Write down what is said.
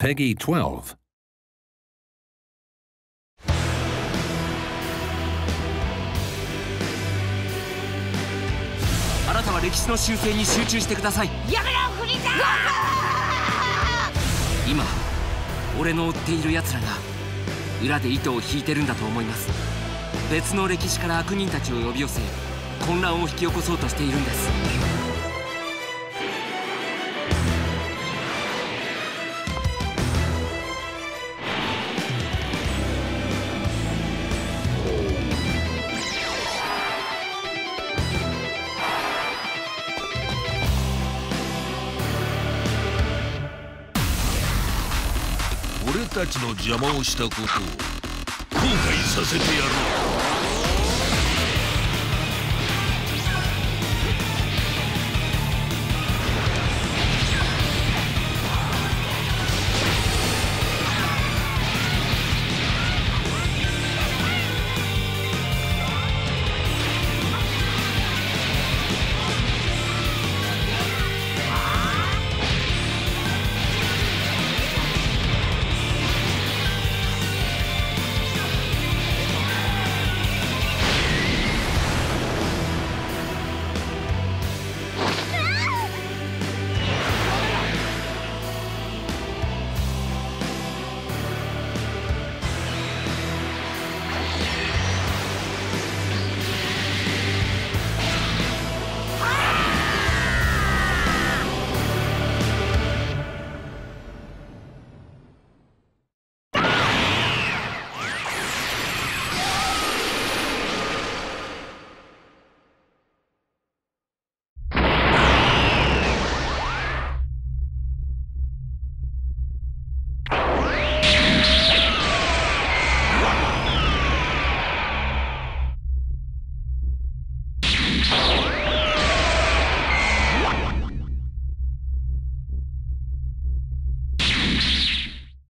Peggy 12. あなたは歴史の修正に集中してください。やめろフリーザ今俺の追っている奴らが裏で糸を引いてるんだと思います。別の歴史から悪人たちを呼び寄せ混乱を引き起こそうとしているんです俺たちの邪魔をしたことを後悔させてやろう。